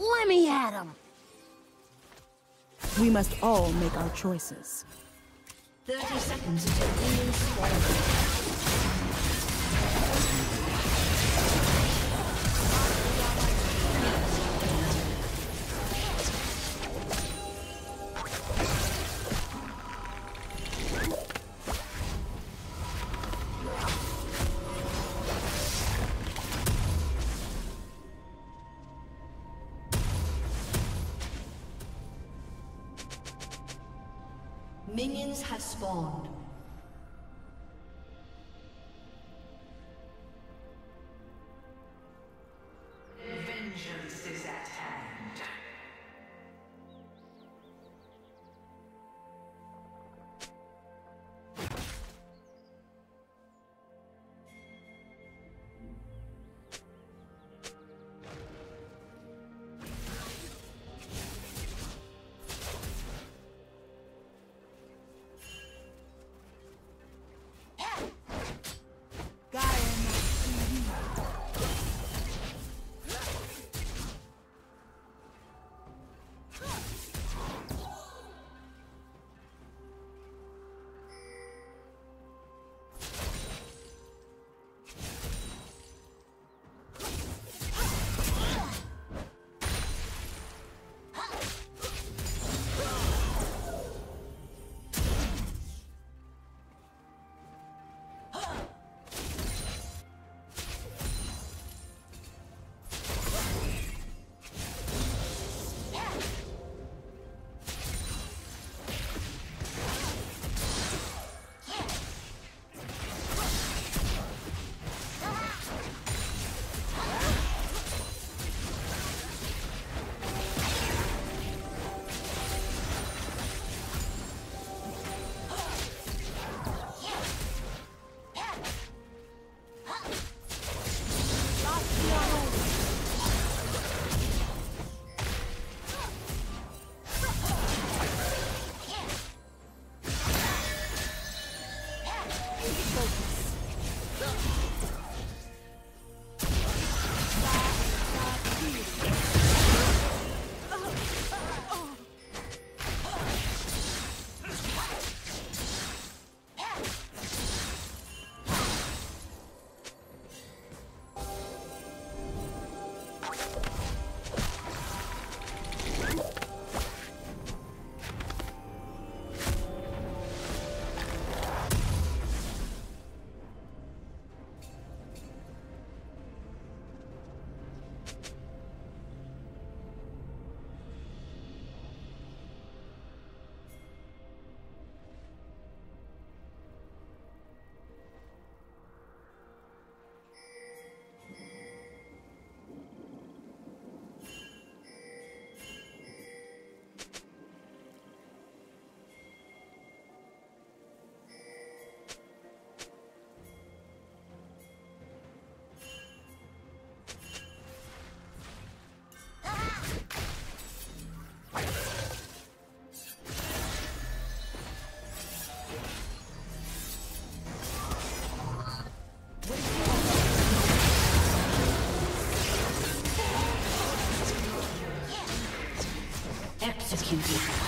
Let me at him! We must all make our choices. 30 seconds until minions spawn. Executed.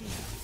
Medina.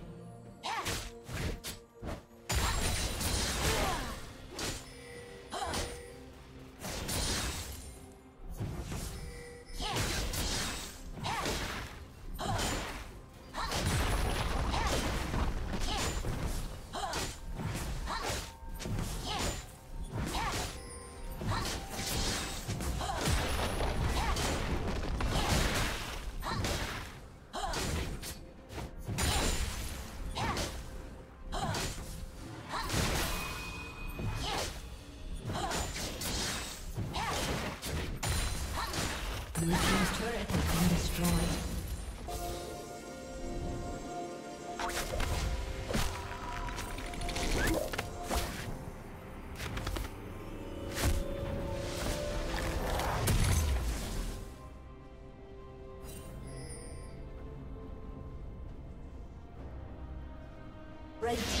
Red team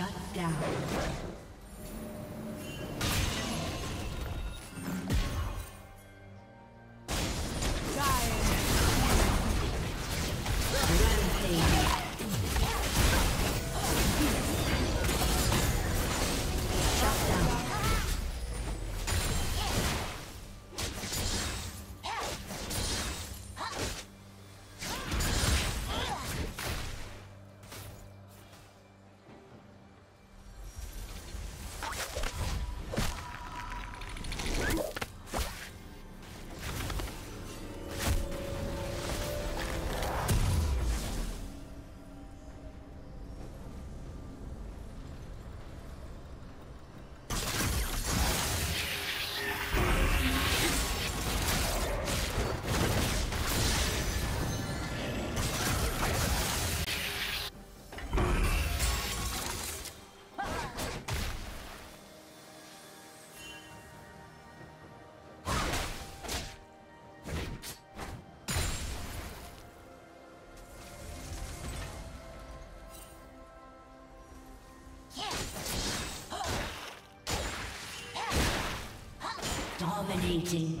Shut down. Dominating.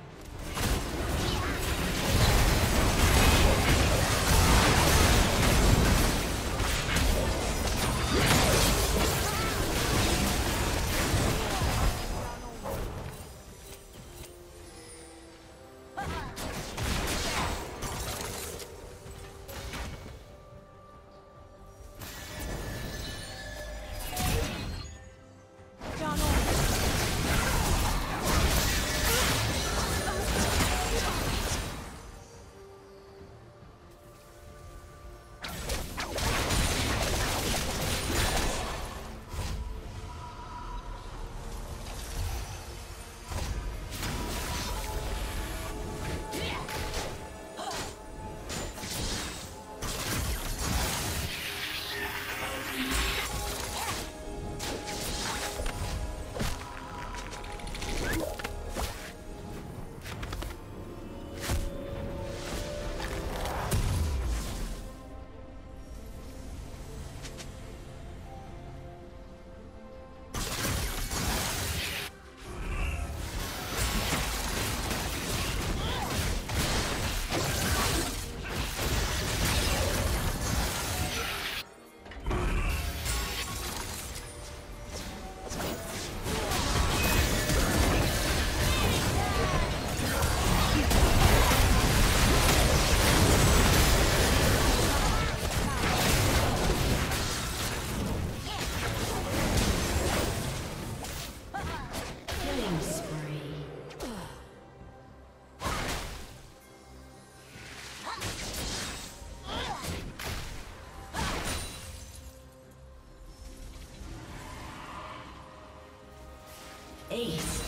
Ace.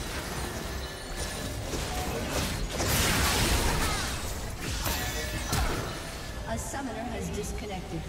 A summoner has disconnected.